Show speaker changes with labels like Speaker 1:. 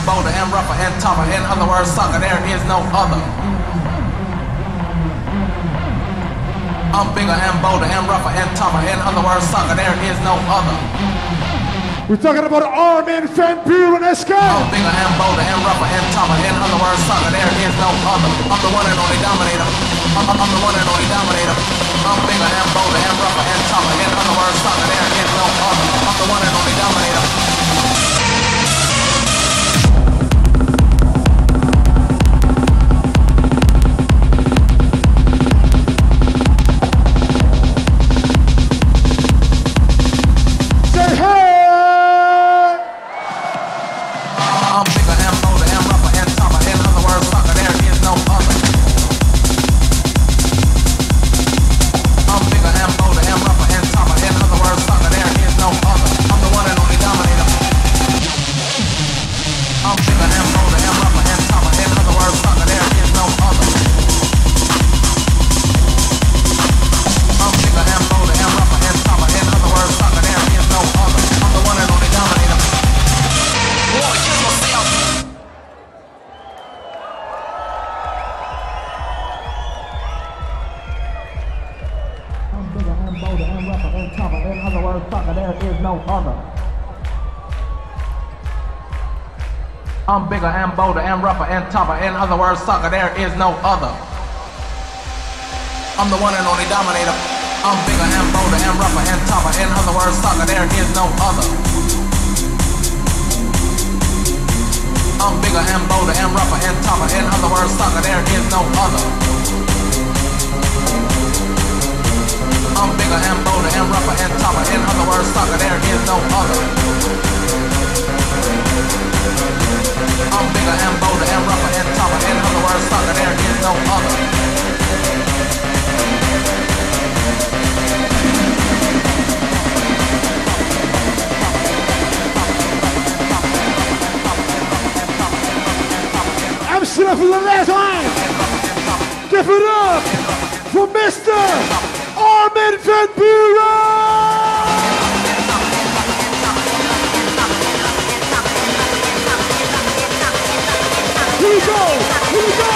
Speaker 1: and bolder and rougher and tougher. In other words, sucker, there is no other. I'm bigger and bolder and rougher and tougher. In other words, sucker, there is no other.
Speaker 2: We're talking about Armin van Buuren Escape.
Speaker 1: I'm bigger and bolder and rougher and tougher. In other words, sucker, there is no other. I'm the one and only dominator. I'm, I'm, I'm the one and only dominator. I'm bigger and bolder and rougher and tougher. In other words, sucker, there I'm bigger and bolder and rougher and tougher. In other words, sucker, there is no other. Bigger and bolder and tougher. In other words, sucker, there is no other. I'm bigger and bolder and rougher and tougher. In other words, sucker, there is no other. I'm the one and only dominator. I'm bigger and bolder and rougher and tougher. In other words, sucker, there is no other. I'm bigger and bolder and rougher and tougher. In other words, sucker, there is no other. No other. I'm bigger and bolder and rougher and tougher. In other words, sucker, there is no other. I'm
Speaker 2: Amsterdam for the last time. Give it up for Mr. Armin van Buuren. go! Here we go!